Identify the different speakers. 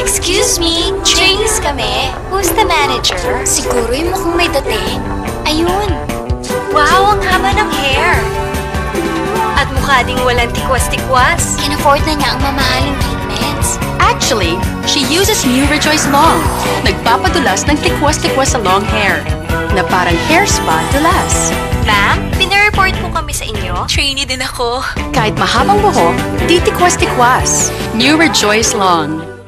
Speaker 1: Excuse me, trainees kami. Who's the manager? Siguro yung mukhang may dating. Ayun. Wow, ang haba ng hair. At mukha ding walang tikwas-tikwas. Can-afford na niya ang mamahaling treatments.
Speaker 2: Actually, she uses New Rejoice Long. Nagpapadulas ng tikwas-tikwas sa long hair na parang hair spa dulas.
Speaker 1: Ma'am, pinareport po kami sa inyo. Trainee din ako.
Speaker 2: Kahit mahabang buhok, di tikwas-tikwas. New Rejoice Long.